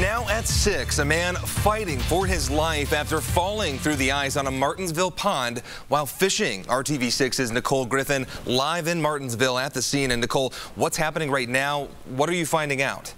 Now at 6, a man fighting for his life after falling through the ice on a Martinsville pond while fishing. RTV6's Nicole Griffin live in Martinsville at the scene. And Nicole, what's happening right now? What are you finding out?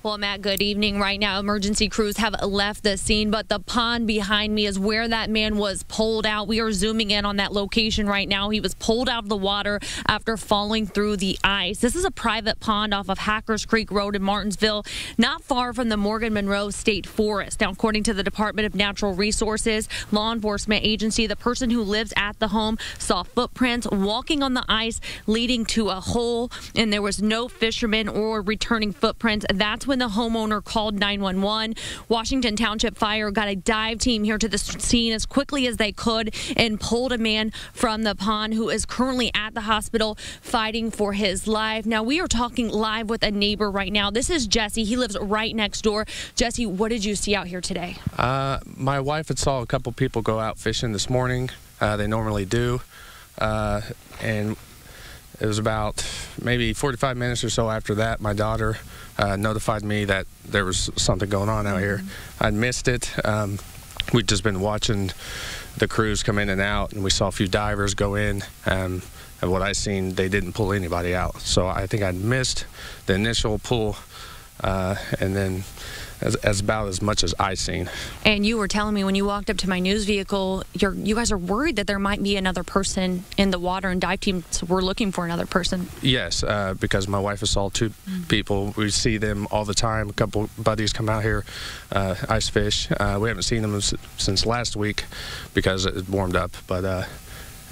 Well, Matt, good evening. Right now, emergency crews have left the scene, but the pond behind me is where that man was pulled out. We are zooming in on that location right now. He was pulled out of the water after falling through the ice. This is a private pond off of Hackers Creek Road in Martinsville, not far from the Morgan Monroe State Forest. Now, according to the Department of Natural Resources, law enforcement agency, the person who lives at the home saw footprints walking on the ice leading to a hole, and there was no fisherman or returning footprints. That's when the homeowner called 911. Washington Township Fire got a dive team here to the scene as quickly as they could and pulled a man from the pond who is currently at the hospital fighting for his life. Now, we are talking live with a neighbor right now. This is Jesse. He lives right next door. Jesse, what did you see out here today? Uh, my wife had saw a couple people go out fishing this morning. Uh, they normally do. Uh, and it was about maybe 45 minutes or so after that, my daughter uh, notified me that there was something going on out here. Mm-hmm. I'd missed it. Um, we'd just been watching the crews come in and out, and we saw a few divers go in. Um, and what I seen, they didn't pull anybody out. So I think I'd missed the initial pull, uh, and then as, as about as much as I seen. And you were telling me when you walked up to my news vehicle, you're, you guys are worried that there might be another person in the water, and dive teams were looking for another person. Yes, uh, because my wife has saw 2 mm-hmm. people. We see them all the time. A couple buddies come out here, uh, ice fish. Uh, we haven't seen them since last week because it warmed up, but uh,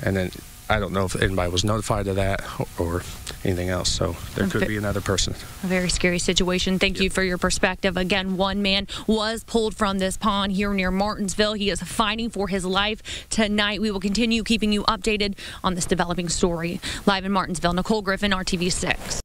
and then I don't know if anybody was notified of that or anything else. So there could be another person. A very scary situation. Thank yep. you for your perspective. Again, one man was pulled from this pond here near Martinsville. He is fighting for his life tonight. We will continue keeping you updated on this developing story. Live in Martinsville, Nicole Griffin, RTV6.